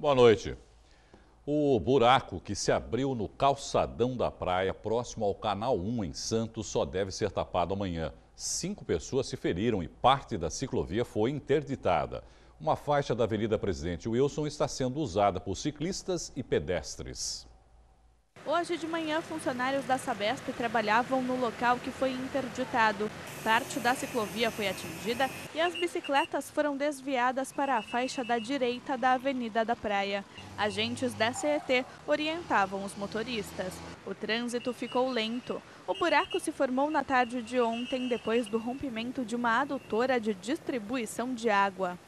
Boa noite. O buraco que se abriu no calçadão da praia, próximo ao Canal 1 em Santos, só deve ser tapado amanhã. Cinco pessoas se feriram e parte da ciclovia foi interditada. Uma faixa da Avenida Presidente Wilson está sendo usada por ciclistas e pedestres. Hoje de manhã, funcionários da Sabesp trabalhavam no local que foi interditado. Parte da ciclovia foi atingida e as bicicletas foram desviadas para a faixa da direita da Avenida da Praia. Agentes da CET orientavam os motoristas. O trânsito ficou lento. O buraco se formou na tarde de ontem, depois do rompimento de uma adutora de distribuição de água.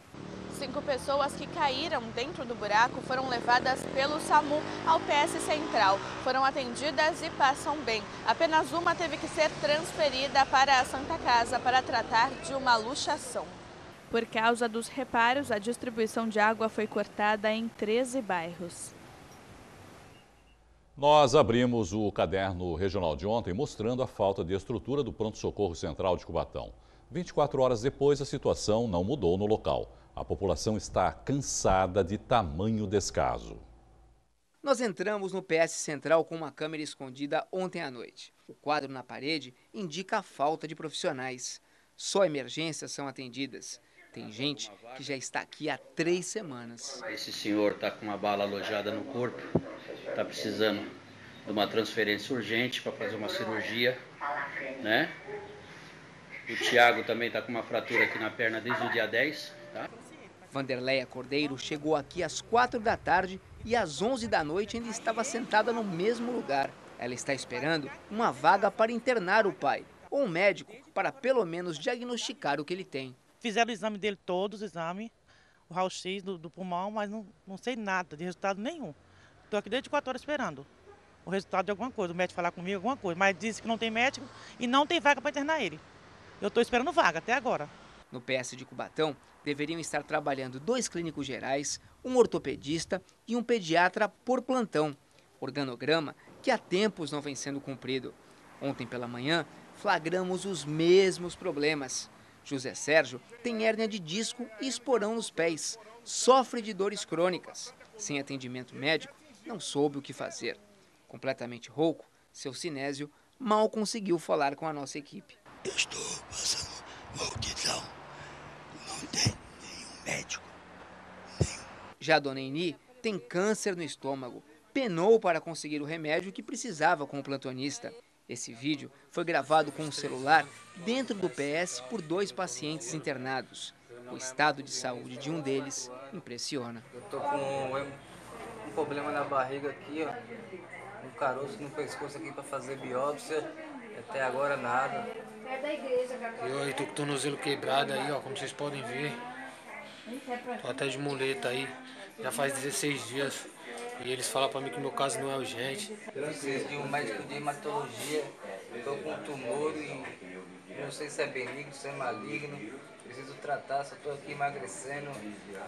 Cinco pessoas que caíram dentro do buraco foram levadas pelo SAMU ao PS Central. Foram atendidas e passam bem. Apenas uma teve que ser transferida para a Santa Casa para tratar de uma luxação. Por causa dos reparos, a distribuição de água foi cortada em 13 bairros. Nós abrimos o caderno regional de ontem mostrando a falta de estrutura do pronto-socorro central de Cubatão. 24 horas depois, a situação não mudou no local. A população está cansada de tamanho descaso. Nós entramos no PS Central com uma câmera escondida ontem à noite. O quadro na parede indica a falta de profissionais. Só emergências são atendidas. Tem gente que já está aqui há três semanas. Esse senhor está com uma bala alojada no corpo, está precisando de uma transferência urgente para fazer uma cirurgia, né? O Tiago também está com uma fratura aqui na perna desde o dia 10, tá? Vanderleia Cordeiro chegou aqui às quatro da tarde e às onze da noite ainda estava sentada no mesmo lugar. Ela está esperando uma vaga para internar o pai, ou um médico para pelo menos diagnosticar o que ele tem. Fizeram o exame dele, todos os exames, o raio-x do, do, pulmão, mas não, não sei nada, de resultado nenhum. Estou aqui desde quatro horas esperando o resultado de alguma coisa, o médico falar comigo alguma coisa, mas disse que não tem médico e não tem vaga para internar ele. Eu estou esperando vaga até agora. No PS de Cubatão, deveriam estar trabalhando dois clínicos gerais, um ortopedista e um pediatra por plantão. Organograma que há tempos não vem sendo cumprido. Ontem pela manhã, flagramos os mesmos problemas. José Sérgio tem hérnia de disco e esporão nos pés. Sofre de dores crônicas. Sem atendimento médico, não soube o que fazer. Completamente rouco, seu cinésio mal conseguiu falar com a nossa equipe. Eu estou passando maldição. Não tem nenhum médico. Nenhum. Já a dona Eni tem câncer no estômago. Penou para conseguir o remédio que precisava com o plantonista. Esse vídeo foi gravado com um celular dentro do PS por dois pacientes internados. O estado de saúde de um deles impressiona. Eu tô com um, um problema na barriga aqui, ó. Um caroço no pescoço aqui para fazer biópsia. Até agora nada. Eu aí tô com o tornozelo quebrado aí, ó, como vocês podem ver. Tô até de muleta aí. Já faz 16 dias. E eles falam pra mim que meu caso não é urgente. Eu preciso de um médico de hematologia. Tô com um tumor e não sei se é benigno, se é maligno. Preciso tratar, só tô aqui emagrecendo,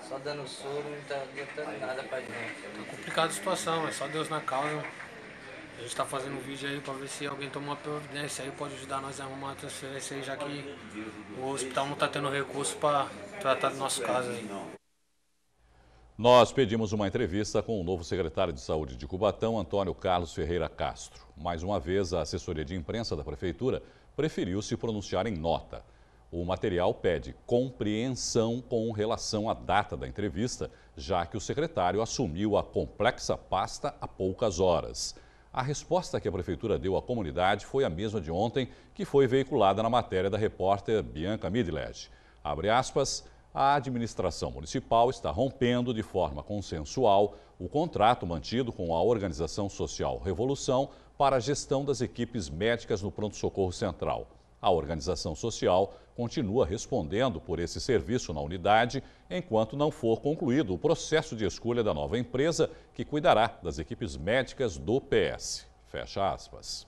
só dando soro, não tá adiantando nada pra gente. Tá complicada a situação, é só Deus na causa. A gente está fazendo um vídeo aí para ver se alguém toma uma providência aí, pode ajudar nós a arrumar uma transferência aí, já que o hospital não está tendo recurso para tratar do nosso caso aí. Nós pedimos uma entrevista com o novo secretário de Saúde de Cubatão, Antônio Carlos Ferreira Castro. Mais uma vez, a assessoria de imprensa da Prefeitura preferiu se pronunciar em nota. O material pede compreensão com relação à data da entrevista, já que o secretário assumiu a complexa pasta há poucas horas. A resposta que a Prefeitura deu à comunidade foi a mesma de ontem, que foi veiculada na matéria da repórter Bianca Midlege. Abre aspas, a administração municipal está rompendo de forma consensual o contrato mantido com a organização social Revolução para a gestão das equipes médicas no pronto-socorro central. A organização social continua respondendo por esse serviço na unidade enquanto não for concluído o processo de escolha da nova empresa que cuidará das equipes médicas do PS. Fecha aspas.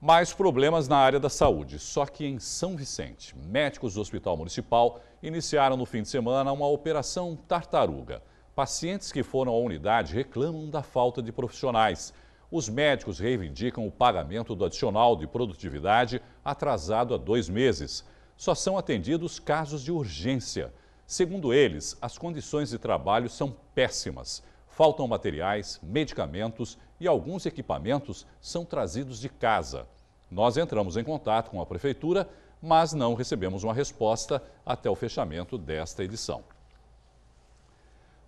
Mais problemas na área da saúde, só que em São Vicente. Médicos do Hospital Municipal iniciaram no fim de semana uma operação tartaruga. Pacientes que foram à unidade reclamam da falta de profissionais os médicos reivindicam o pagamento do adicional de produtividade atrasado há dois meses. Só são atendidos casos de urgência. Segundo eles, as condições de trabalho são péssimas. Faltam materiais, medicamentos e alguns equipamentos são trazidos de casa. Nós entramos em contato com a prefeitura, mas não recebemos uma resposta até o fechamento desta edição.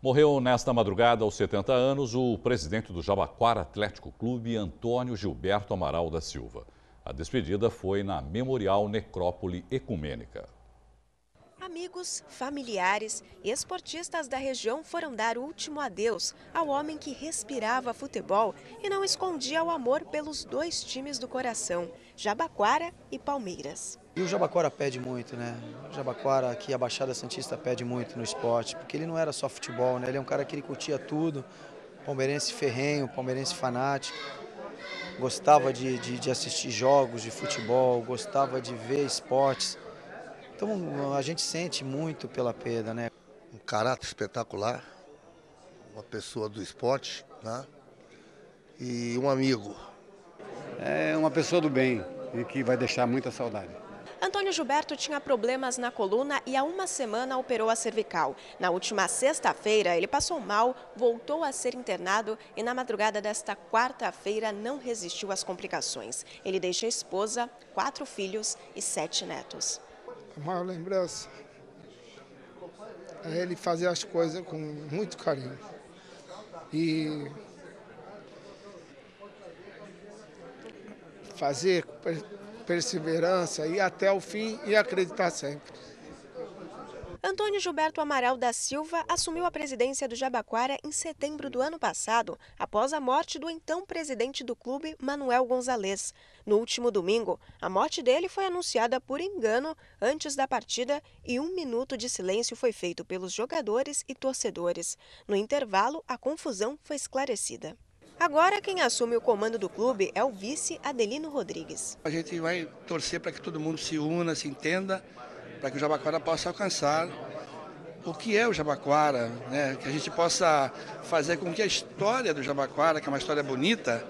Morreu nesta madrugada, aos 70 anos, o presidente do Jabaquara Atlético Clube, Antônio Gilberto Amaral da Silva. A despedida foi na Memorial Necrópole Ecumênica. Amigos, familiares e esportistas da região foram dar o último adeus ao homem que respirava futebol e não escondia o amor pelos dois times do coração, Jabaquara e Palmeiras. E o Jabaquara pede muito, né? O Jabaquara aqui, a Baixada Santista pede muito no esporte, porque ele não era só futebol, né? Ele é um cara que ele curtia tudo, palmeirense ferrenho, palmeirense fanático, gostava de, de, de assistir jogos de futebol, gostava de ver esportes. Então a gente sente muito pela perda, né? Um caráter espetacular, uma pessoa do esporte, né? E um amigo. É uma pessoa do bem e que vai deixar muita saudade. Antônio Gilberto tinha problemas na coluna e há uma semana operou a cervical. Na última sexta-feira, ele passou mal, voltou a ser internado e na madrugada desta quarta-feira não resistiu às complicações. Ele deixa esposa, quatro filhos e sete netos a maior lembrança é ele fazer as coisas com muito carinho. E fazer perseverança e até o fim e acreditar sempre. Antônio Gilberto Amaral da Silva assumiu a presidência do Jabaquara em setembro do ano passado, após a morte do então presidente do clube, Manuel Gonzalez. No último domingo, a morte dele foi anunciada por engano antes da partida e um minuto de silêncio foi feito pelos jogadores e torcedores. No intervalo, a confusão foi esclarecida. Agora, quem assume o comando do clube é o vice Adelino Rodrigues. A gente vai torcer para que todo mundo se una, se entenda para que o Jabaquara possa alcançar o que é o Jabaquara, né? que a gente possa fazer com que a história do Jabaquara, que é uma história bonita,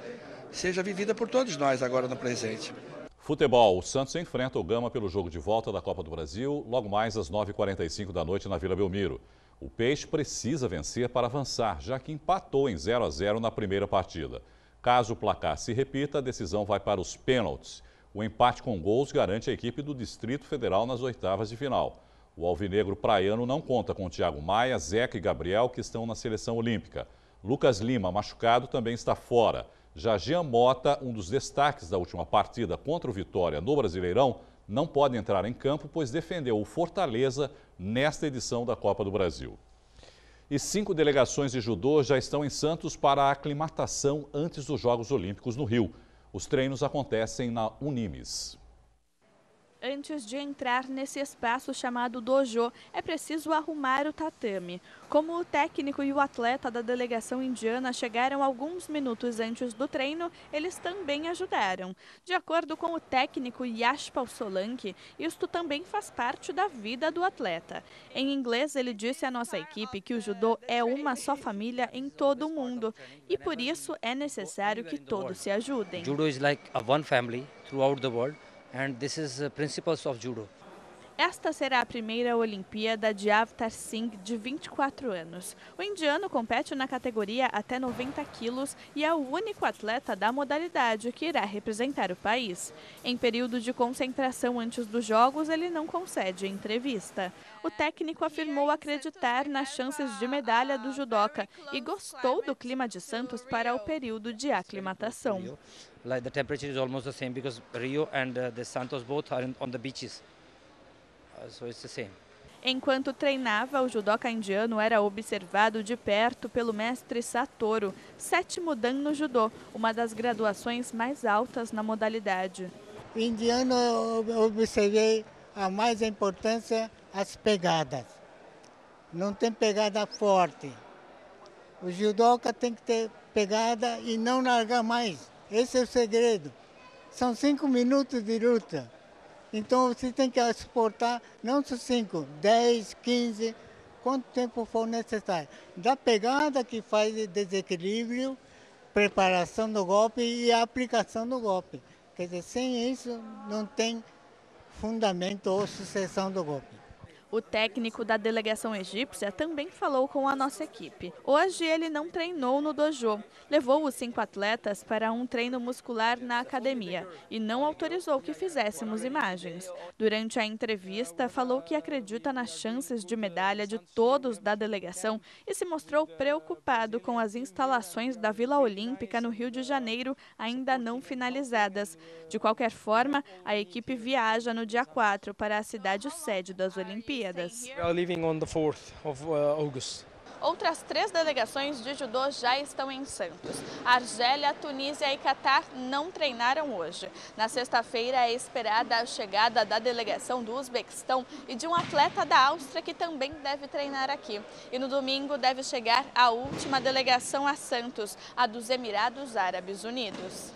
seja vivida por todos nós agora no presente. Futebol. O Santos enfrenta o Gama pelo jogo de volta da Copa do Brasil, logo mais às 9h45 da noite na Vila Belmiro. O Peixe precisa vencer para avançar, já que empatou em 0 a 0 na primeira partida. Caso o placar se repita, a decisão vai para os pênaltis. O empate com gols garante a equipe do Distrito Federal nas oitavas de final. O alvinegro praiano não conta com Thiago Maia, Zeca e Gabriel, que estão na seleção olímpica. Lucas Lima, machucado, também está fora. Já Jean Mota, um dos destaques da última partida contra o Vitória no Brasileirão, não pode entrar em campo, pois defendeu o Fortaleza nesta edição da Copa do Brasil. E cinco delegações de judô já estão em Santos para a aclimatação antes dos Jogos Olímpicos no Rio. Os treinos acontecem na Unimes. Antes de entrar nesse espaço chamado dojo, é preciso arrumar o tatame. Como o técnico e o atleta da delegação indiana chegaram alguns minutos antes do treino, eles também ajudaram. De acordo com o técnico Yashpal Solanki, isto também faz parte da vida do atleta. Em inglês, ele disse à nossa equipe que o judô é uma só família em todo o mundo e por isso é necessário que todos se ajudem. Judo is like a one family throughout the world and this is the principles of judo. Esta será a primeira Olimpíada de Avtar Singh, de 24 anos. O indiano compete na categoria até 90 quilos e é o único atleta da modalidade que irá representar o país. Em período de concentração antes dos Jogos, ele não concede entrevista. O técnico afirmou acreditar nas chances de medalha do judoca e gostou do clima de Santos para o período de aclimatação. Like the temperature is almost the same because Rio and uh, the Santos both are on the beaches. Uh, so it's the same. Enquanto treinava, o judoca indiano era observado de perto pelo mestre Satoru, sétimo dan no judô, uma das graduações mais altas na modalidade. Indiano eu observei a mais importância as pegadas. Não tem pegada forte. O judoca tem que ter pegada e não largar mais. Esse é o segredo. São cinco minutos de luta. Então você tem que suportar não só 5, 10, 15, quanto tempo for necessário. Da pegada que faz desequilíbrio, preparação do golpe e aplicação do golpe. Quer dizer, sem isso não tem fundamento ou sucessão do golpe. O técnico da delegação egípcia também falou com a nossa equipe. Hoje ele não treinou no dojo, levou os cinco atletas para um treino muscular na academia e não autorizou que fizéssemos imagens. Durante a entrevista, falou que acredita nas chances de medalha de todos da delegação e se mostrou preocupado com as instalações da Vila Olímpica no Rio de Janeiro ainda não finalizadas. De qualquer forma, a equipe viaja no dia 4 para a cidade sede das Olimpíadas. Olimpíadas. Uh, Outras três delegações de judô já estão em Santos. Argélia, Tunísia e Catar não treinaram hoje. Na sexta-feira é esperada a chegada da delegação do Uzbequistão e de um atleta da Áustria que também deve treinar aqui. E no domingo deve chegar a última delegação a Santos, a dos Emirados Árabes Unidos.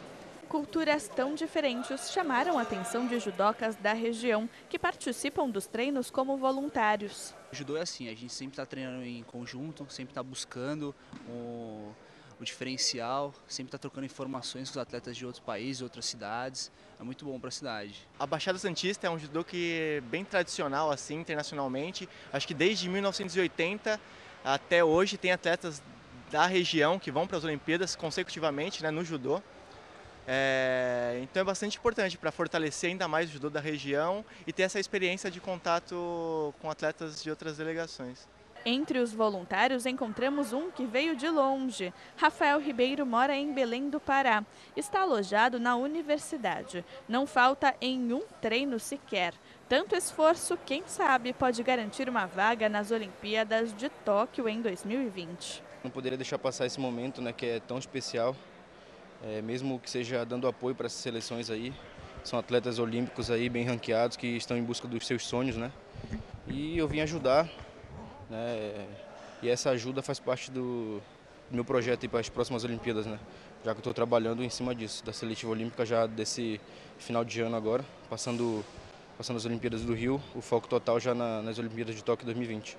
Culturas tão diferentes chamaram a atenção de judocas da região, que participam dos treinos como voluntários. O judô é assim, a gente sempre está treinando em conjunto, sempre está buscando o, o, diferencial, sempre está trocando informações com os atletas de outros países, outras cidades. É muito bom para a cidade. A Baixada Santista é um judô que é bem tradicional assim internacionalmente. Acho que desde 1980 até hoje tem atletas da região que vão para as Olimpíadas consecutivamente né, no judô. É, então é bastante importante para fortalecer ainda mais o judô da região e ter essa experiência de contato com atletas de outras delegações. Entre os voluntários encontramos um que veio de longe. Rafael Ribeiro mora em Belém do Pará. Está alojado na universidade. Não falta em um treino sequer. Tanto esforço, quem sabe, pode garantir uma vaga nas Olimpíadas de Tóquio em 2020. Não poderia deixar passar esse momento, né, que é tão especial é, mesmo que seja dando apoio para essas seleções aí. São atletas olímpicos aí bem ranqueados que estão em busca dos seus sonhos, né? E eu vim ajudar, né? E essa ajuda faz parte do, meu projeto para as próximas Olimpíadas, né? Já que eu estou trabalhando em cima disso, da seletiva olímpica já desse final de ano agora, passando, passando as Olimpíadas do Rio, o foco total já na, nas Olimpíadas de Tóquio 2020.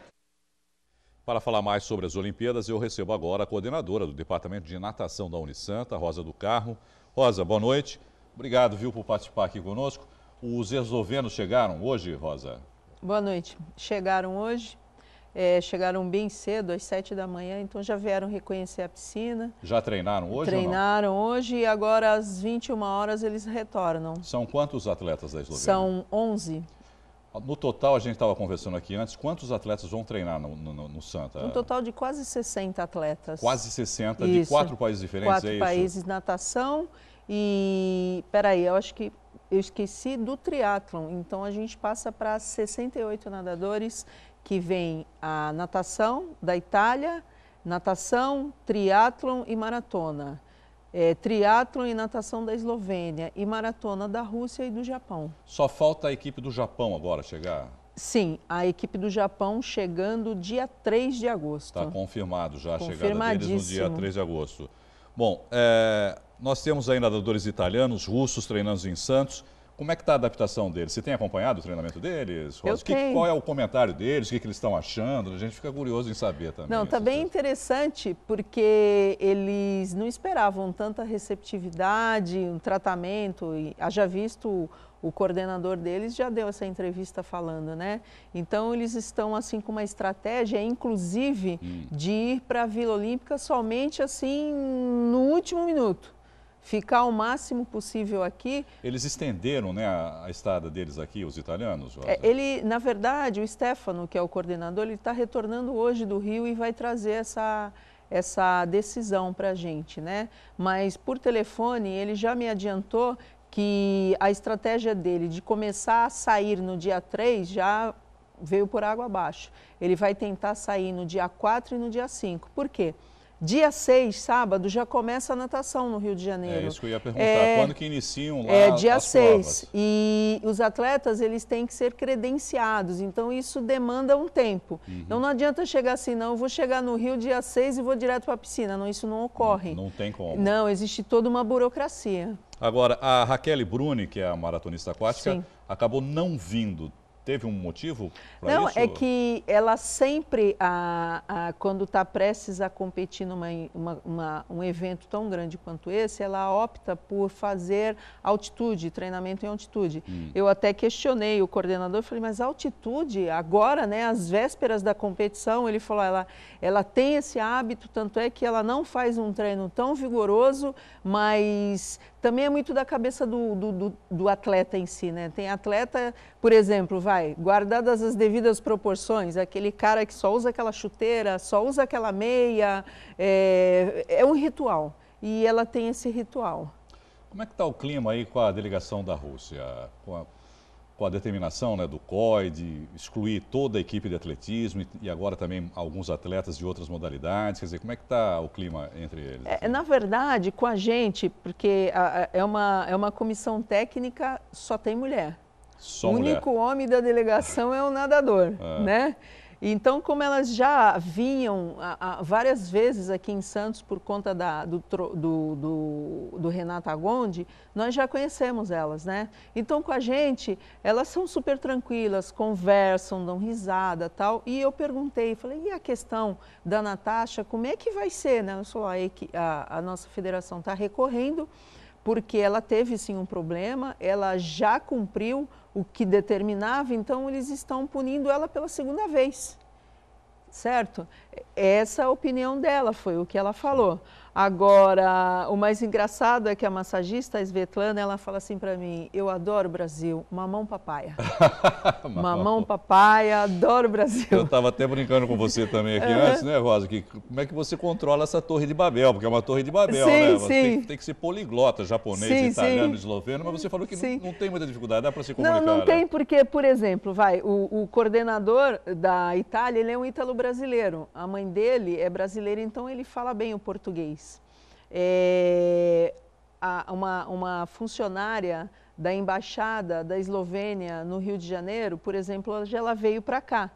Para falar mais sobre as Olimpíadas, eu recebo agora a coordenadora do Departamento de Natação da Unisanta, Rosa do Carmo. Rosa, boa noite. Obrigado, viu, por participar aqui conosco. Os eslovenos chegaram hoje, Rosa? Boa noite. Chegaram hoje, é, chegaram bem cedo, às sete da manhã, então já vieram reconhecer a piscina. Já treinaram hoje? Treinaram hoje e agora às 21 horas eles retornam. São quantos atletas da Eslovênia? São 11. No total, a gente estava conversando aqui antes, quantos atletas vão treinar no, no, no, Santa? Um total de quase 60 atletas. Quase 60, isso. de quatro países diferentes, quatro é países, natação e... Peraí, eu acho que eu esqueci do triatlon. Então, a gente passa para 68 nadadores que vêm a natação da Itália, natação, triatlon e maratona é, triatlon e natação da Eslovênia e maratona da Rússia e do Japão. Só falta a equipe do Japão agora chegar? Sim, a equipe do Japão chegando dia 3 de agosto. Está confirmado já a chegada deles no dia 3 de agosto. Bom, é, nós temos aí nadadores italianos, russos treinando em Santos. Como é que está a adaptação deles? Você tem acompanhado o treinamento deles? Rosa? Eu que, tenho. Qual é o comentário deles? O que, que eles estão achando? A gente fica curioso em saber também. Não, está bem interessante porque eles não esperavam tanta receptividade, um tratamento. E, haja visto o coordenador deles já deu essa entrevista falando, né? Então eles estão assim com uma estratégia, inclusive, hum. de ir para a Vila Olímpica somente assim no último minuto ficar o máximo possível aqui. Eles estenderam né, a, a estada deles aqui, os italianos? É, ele, na verdade, o Stefano, que é o coordenador, ele está retornando hoje do Rio e vai trazer essa, essa decisão para a gente, né? Mas por telefone ele já me adiantou que a estratégia dele de começar a sair no dia 3 já veio por água abaixo. Ele vai tentar sair no dia 4 e no dia 5. Por quê? Dia 6, sábado, já começa a natação no Rio de Janeiro. É isso que eu ia perguntar. É, Quando que iniciam lá É dia as 6. Provas? E os atletas, eles têm que ser credenciados. Então, isso demanda um tempo. Uhum. Então, não adianta chegar assim, não, eu vou chegar no Rio dia 6 e vou direto para a piscina. Não, isso não ocorre. Não, não tem como. Não, existe toda uma burocracia. Agora, a Raquel Bruni, que é a maratonista aquática, Sim. acabou não vindo teve um motivo para Não, isso? é que ela sempre, a, a, quando está prestes a competir numa uma, uma, um evento tão grande quanto esse, ela opta por fazer altitude, treinamento em altitude. Hum. Eu até questionei o coordenador, falei, mas altitude, agora, né, às vésperas da competição, ele falou, ela, ela tem esse hábito, tanto é que ela não faz um treino tão vigoroso, mas também é muito da cabeça do, do, do, do atleta em si, né? Tem atleta, por exemplo, vai, guardadas as devidas proporções, aquele cara que só usa aquela chuteira, só usa aquela meia, é, é um ritual. E ela tem esse ritual. Como é que está o clima aí com a delegação da Rússia? Com a, com a determinação né, do COI de excluir toda a equipe de atletismo e agora também alguns atletas de outras modalidades. Quer dizer, como é que está o clima entre eles? É, na verdade, com a gente, porque a, a, é, uma, é uma comissão técnica, só tem mulher. Só o mulher. único homem da delegação é o nadador, É. né? Então, como elas já vinham a- a- várias vezes aqui em Santos por conta da- do, do, do, do Renato Agondi, nós já conhecemos elas, né? Então, com a gente, elas são super tranquilas, conversam, dão risada tal. E eu perguntei, falei, e a questão da Natasha, como é que vai ser, né? Ela falou, "Ah, é que a, a nossa federação está recorrendo, porque ela teve sim um problema, ela já cumpriu o que determinava, então eles estão punindo ela pela segunda vez. Certo? Essa é a opinião dela, foi o que ela falou. Agora, o mais engraçado é que a massagista, a Svetlana, ela fala assim para mim: Eu adoro o Brasil, mamão papaya. mamão papaya, adoro o Brasil. Eu estava até brincando com você também aqui antes, né, Rosa? Que, como é que você controla essa torre de Babel? Porque é uma torre de Babel, Sim, né? Você tem, sim. tem que ser poliglota, japonês, Sim, italiano, sim. esloveno, mas você falou que Sim. não, não tem muita dificuldade, dá para se comunicar. Não, não né? tem porque, por exemplo, vai, o, o coordenador da Itália, ele é um ítalo-brasileiro. A mãe dele é brasileira, então ele fala bem o português. É, a- uma, uma funcionária da embaixada da Eslovênia no Rio de Janeiro, por exemplo, ela veio para cá.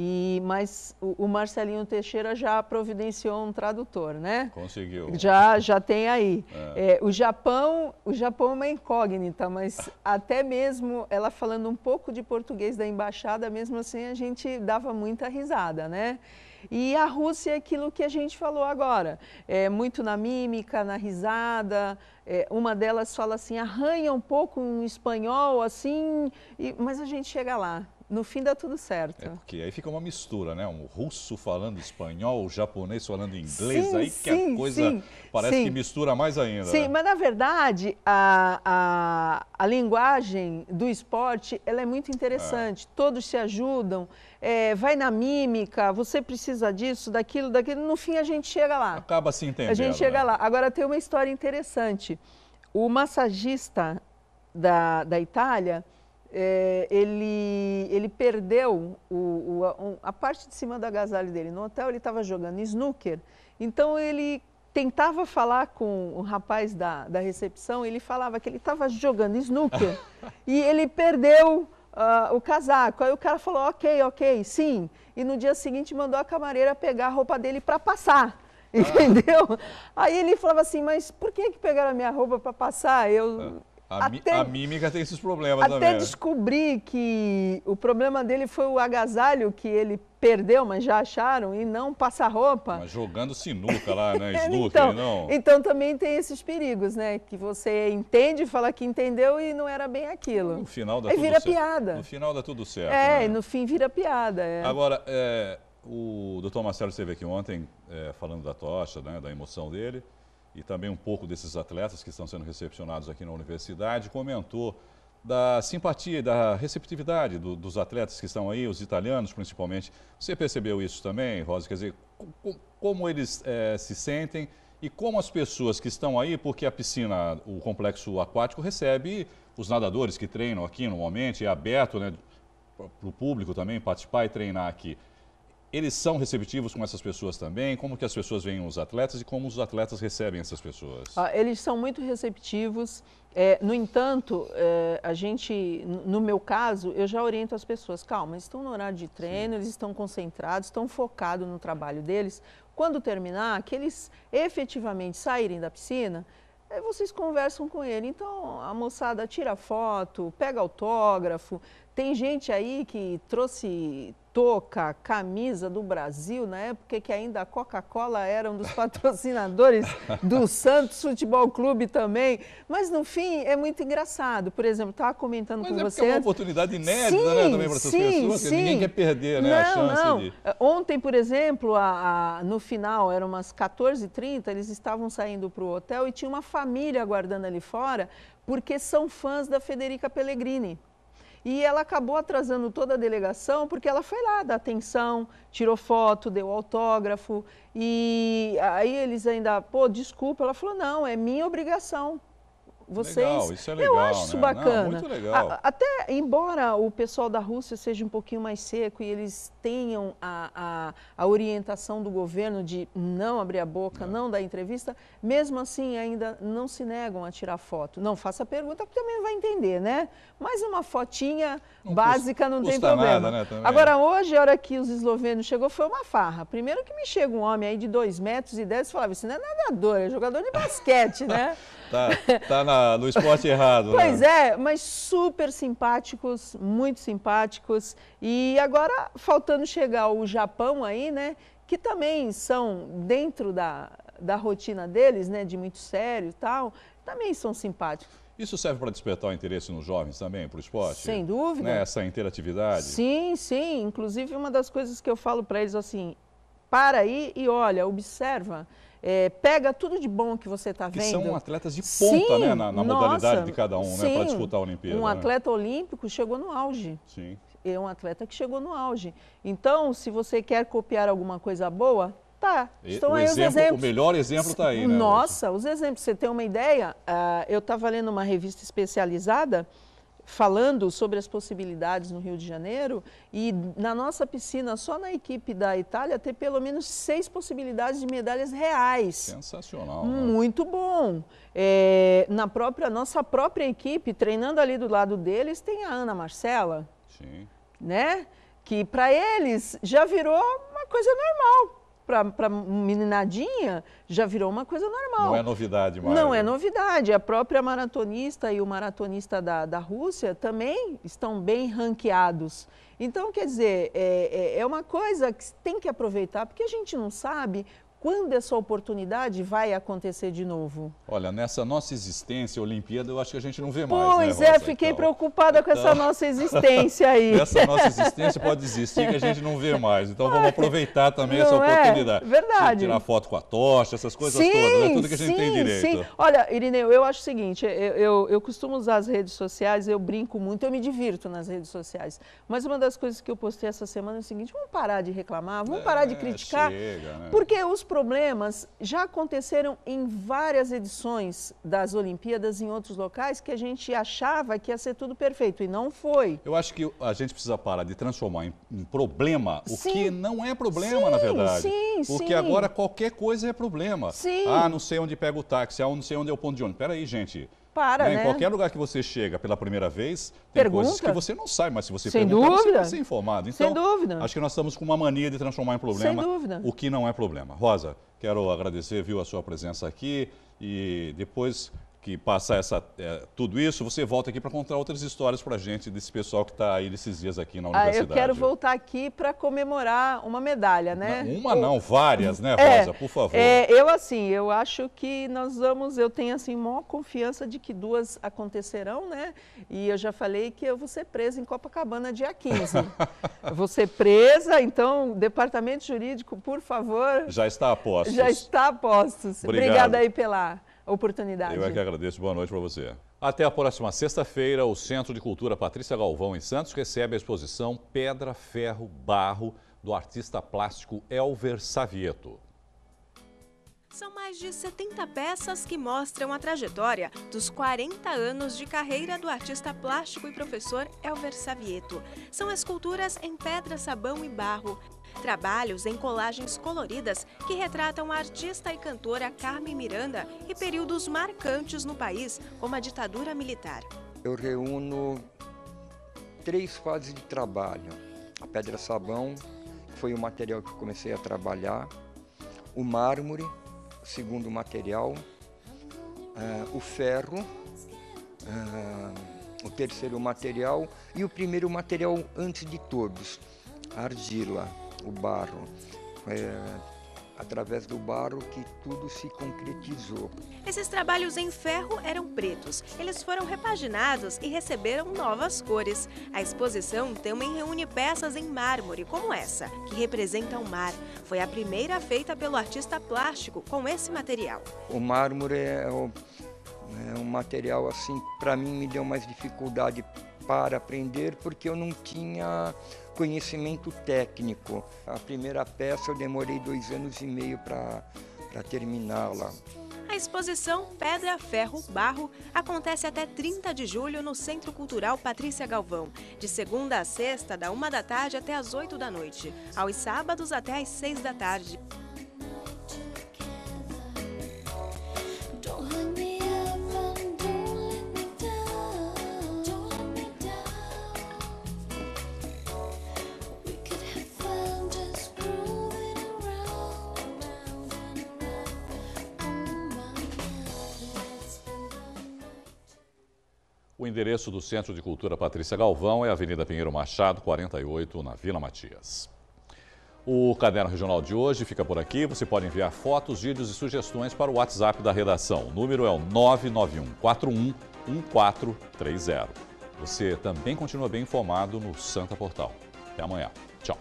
E, mas o, o Marcelinho Teixeira já providenciou um tradutor, né? Conseguiu. Já, já tem aí. É. É, o Japão, o Japão é uma incógnita, mas até mesmo ela falando um pouco de português da embaixada, mesmo assim a gente dava muita risada, né? E a Rússia é aquilo que a gente falou agora, é muito na mímica, na risada. É, uma delas fala assim, arranha um pouco um espanhol assim, e- mas a gente chega lá. No fim dá tudo certo. É porque aí fica uma mistura, né? Um russo falando espanhol, o japonês falando inglês, Sim, aí que a sim, coisa sim, parece que mistura mais ainda. Sim, né? mas na verdade a, a, a linguagem do esporte ela é muito interessante. Todos se ajudam, é, vai na mímica, você precisa disso, daquilo, daquilo. No fim a gente chega lá. Acaba se entendendo. A gente chega né? lá. Agora tem uma história interessante. O massagista da, da Itália, é, ele, ele perdeu o, o- a, um- a parte de cima do agasalho dele. No hotel ele estava jogando snooker, então ele tentava falar com o rapaz da, da recepção, ele falava que ele estava jogando snooker e ele perdeu ah, o casaco. Aí o cara falou, ok, ok, sim. E no dia seguinte mandou a camareira pegar a roupa dele para passar. Entendeu? Aí ele falava assim, mas por que, que pegaram a minha roupa para passar? Eu, A, até- a mímica tem esses problemas até também. né? descobri que o problema dele foi o agasalho que ele perdeu, mas já acharam, e não passar roupa. Mas jogando sinuca lá, né? Snooker, então, não. então também tem esses perigos, né? Que você entende, fala que entendeu e não era bem aquilo. No final dá Aí tudo vira certo. piada. No final dá tudo certo. É, né? no fim vira piada. é. Agora, é, o doutor Marcelo esteve aqui ontem é, falando da tocha, né, da emoção dele, e também um pouco desses atletas que estão sendo recepcionados aqui na universidade, comentou da simpatia da receptividade do- dos atletas que estão aí, os italianos principalmente. Você percebeu isso também, Rosa? Quer dizer, co- co- como eles é, se sentem e como as pessoas que estão aí, porque a piscina, o complexo aquático recebe os nadadores que treinam aqui normalmente, é aberto né, para o público também participar e treinar aqui. Eles são receptivos com essas pessoas também? Como que as pessoas veem os atletas e como os atletas recebem essas pessoas? Ah, eles são muito receptivos. É, no entanto, é, a gente, no meu caso, eu já oriento as pessoas, calma, eles estão no horário de treino, eles estão concentrados, estão focados no trabalho deles. Quando terminar, que eles efetivamente saírem da piscina, Aí vocês conversam com ele. Então a moçada tira foto, pega autógrafo. Tem gente aí que trouxe touca, camisa do Brasil, na época que ainda a Coca-Cola era um dos patrocinadores do Santos Futebol Clube também. Mas no fim é muito engraçado. Por exemplo, estava comentando Mas com é você. porque é uma oportunidade inédita, Sim, né, também para essas sim, pessoas. Ninguém sim. quer perder, né, a Não, chance não. de... Ontem, por exemplo, a- a- no final, eram umas 14h30, eles estavam saindo para o hotel e tinha uma família aguardando ali fora, porque são fãs da Federica Pellegrini. E ela acabou atrasando toda a delegação porque ela foi lá dar atenção, tirou foto, deu autógrafo. E aí eles ainda, pô, desculpa. Ela falou: não, é minha obrigação. Vocês, Legal, isso é legal, eu acho isso né? Não, bacana. muito legal. A- até embora o pessoal da Rússia seja um pouquinho mais seco e eles tenham a, a, a orientação do governo de não abrir a boca, É. não dar entrevista, mesmo assim ainda não se negam a tirar foto. Não faça pergunta, porque também não vai entender, né? Mas uma fotinha básica não tem custa problema. nada, né, também. Agora, hoje, a hora que os eslovenos chegou, foi uma farra. Primeiro que me chega um homem aí de 2 metros e 10 e falava, isso não é nadador, é jogador de basquete, né? Tá, tá na- no esporte errado. Pois né? é, mas super simpáticos, muito simpáticos. E agora faltando chegar o Japão aí, né? Que também são dentro da, da rotina deles, né? De muito sério e tal, também são simpáticos. Isso serve para despertar o interesse nos jovens também, para o esporte? Sem dúvida. Né? Essa interatividade? Sim, sim. Inclusive, uma das coisas que eu falo para eles assim: para aí e olha, observa. É, pega tudo de bom que você está Que vendo. são atletas de ponta, Sim, né, na- na modalidade nossa, de cada um, né, pra disputar a Olimpíada, Um né? atleta olímpico chegou no auge. Sim. É um atleta que chegou no auge. Então, se você quer copiar alguma coisa boa, tá. Estão o, aí os exemplo, exemplos. o melhor exemplo está aí, né? Nossa, os exemplos. Você tem uma ideia? ah, eu estava lendo uma revista especializada falando sobre as possibilidades no Rio de Janeiro e na nossa piscina, só na equipe da Itália, ter pelo menos seis possibilidades de medalhas reais. Sensacional. né? Muito bom. É, na própria nossa própria equipe, treinando ali do lado deles, tem a Ana Marcela, Sim. né? Que para eles já virou uma coisa normal. Para meninadinha, já virou uma coisa normal. Não é novidade mais. Não é novidade. A própria maratonista e o maratonista da, da Rússia também estão bem ranqueados. Então, quer dizer, é, é- é uma coisa que tem que aproveitar, porque a gente não sabe quando essa oportunidade vai acontecer de novo. Olha, nessa nossa existência, Olimpíada, eu acho que a gente não vê mais. Pois né, é, Rosa? fiquei Então, preocupada com essa então, nossa existência aí. Essa nossa existência pode existir que a gente não vê mais. Então vamos aproveitar também essa Não é? oportunidade. Verdade. Tirar foto com a tocha, essas coisas sim, todas, né? Tudo que a gente sim, tem direito. Sim. Olha, Irineu, eu acho o seguinte, eu, eu, eu costumo usar as redes sociais, eu brinco muito, eu me divirto nas redes sociais. Mas uma das coisas que eu postei essa semana é o seguinte, vamos parar de reclamar, vamos parar de É, criticar, chega, né? porque os problemas já aconteceram em várias edições das Olimpíadas em outros locais que a gente achava que ia ser tudo perfeito e não foi. Eu acho que a gente precisa parar de transformar em, em problema o Sim. que não é problema, Sim, na verdade. sim, Porque sim. agora qualquer coisa é problema. Sim. Ah, não sei onde pega o táxi, ah, não sei onde é o ponto de ônibus. Peraí, gente. Para, Em né? qualquer lugar que você chega pela primeira vez, tem Pergunta. coisas que você não sabe, mas se você Sem perguntar, você dúvida. vai ser informado. Então, Sem dúvida. acho que nós estamos com uma mania de transformar em problema Sem dúvida. o que não é problema. Rosa, quero agradecer viu, a sua presença aqui e depois que passar essa, eh, tudo isso, você volta aqui para contar outras histórias para a gente desse pessoal que está aí desses dias aqui na Ah, universidade. eu quero voltar aqui para comemorar uma medalha, né? Não, uma não, várias, né, É, Rosa? Por favor. é, eu assim, eu acho que nós vamos, eu tenho assim maior confiança de que duas acontecerão, né? E eu já falei que eu vou ser presa em Copacabana dia 15. Eu vou ser presa, então, departamento jurídico, por favor, Já está a postos. já está a postos. Obrigado. Obrigada aí pela oportunidade. Eu é que agradeço. Boa noite para você. Até a próxima sexta-feira, o Centro de Cultura Patrícia Galvão, em Santos, recebe a exposição Pedra, Ferro, Barro, do artista plástico Elver Savieto. São mais de 70 peças que mostram a trajetória dos 40 anos de carreira do artista plástico e professor Elver Savieto. São esculturas em pedra, sabão e barro. Trabalhos em colagens coloridas que retratam a artista e cantora Carmen Miranda e períodos marcantes no país, como a ditadura militar. Eu reúno três fases de trabalho. A pedra-sabão, que foi o material que comecei a trabalhar. O mármore, o segundo material. uh, o ferro, uh, o terceiro material e o primeiro material antes de todos, a argila, o barro. É, através do barro que tudo se concretizou. Esses trabalhos em ferro eram pretos. Eles foram repaginados e receberam novas cores. A exposição também reúne peças em mármore, como essa, que representa o mar. Foi a primeira feita pelo artista plástico com esse material. O mármore é, o, é um material assim, para mim me deu mais dificuldade para aprender porque eu não tinha conhecimento técnico. A primeira peça eu demorei dois anos e meio para terminá-la. A exposição Pedra, Ferro, Barro acontece até 30 de julho no Centro Cultural Patrícia Galvão, de segunda a sexta, da uma da tarde até as 8 da noite, aos sábados até as 6 da tarde. Endereço do Centro de Cultura Patrícia Galvão é Avenida Pinheiro Machado, 48, na Vila Matias. O Caderno Regional de hoje fica por aqui. Você pode enviar fotos, vídeos e sugestões para o WhatsApp da redação. O número é o 99141 1430. Você também continua bem informado no Santa Portal. Até amanhã. Tchau.